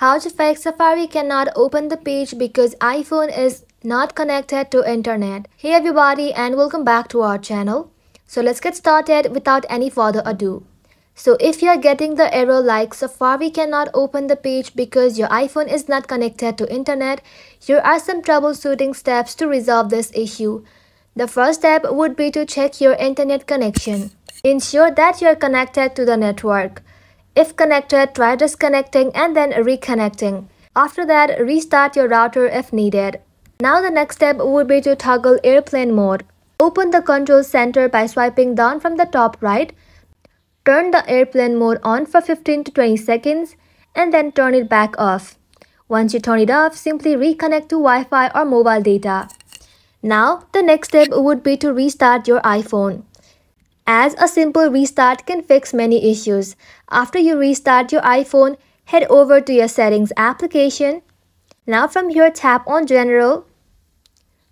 How to fix Safari cannot open the page because iPhone is not connected to internet. Hey everybody and welcome back to our channel. So let's get started without any further ado. So if you are getting the error like Safari cannot open the page because your iPhone is not connected to internet, here are some troubleshooting steps to resolve this issue. The first step would be to check your internet connection. Ensure that you are connected to the network. If connected, try disconnecting and then reconnecting. After that, restart your router if needed. Now the next step would be to toggle airplane mode. Open the control center by swiping down from the top right. Turn the airplane mode on for 15 to 20 seconds and then turn it back off. Once you turn it off, simply reconnect to Wi-Fi or mobile data. Now, the next step would be to restart your iPhone as a simple restart can fix many issues. After you restart your iPhone, head over to your settings application. Now from here tap on general.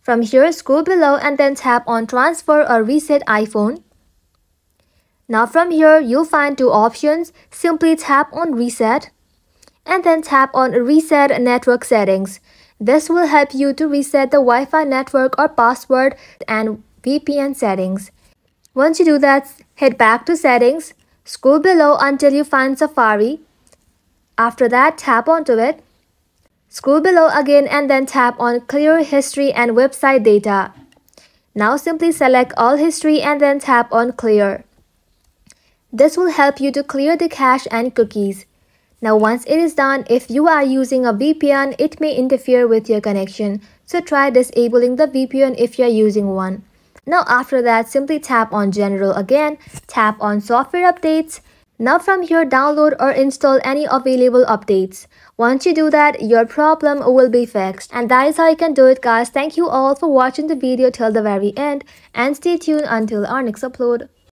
From here scroll below and then tap on transfer or reset iPhone. Now from here you'll find two options. Simply tap on reset and then tap on reset network settings. This will help you to reset the Wi-Fi network or password and VPN settings. Once you do that, head back to settings, scroll below until you find Safari. After that, tap onto it. Scroll below again and then tap on clear history and website data. Now simply select all history and then tap on clear. This will help you to clear the cache and cookies. Now once it is done, if you are using a VPN, it may interfere with your connection. So try disabling the VPN if you are using one. Now after that, simply tap on General again, tap on Software Updates. Now from here, download or install any available updates. Once you do that, your problem will be fixed. And that is how you can do it guys. Thank you all for watching the video till the very end and stay tuned until our next upload.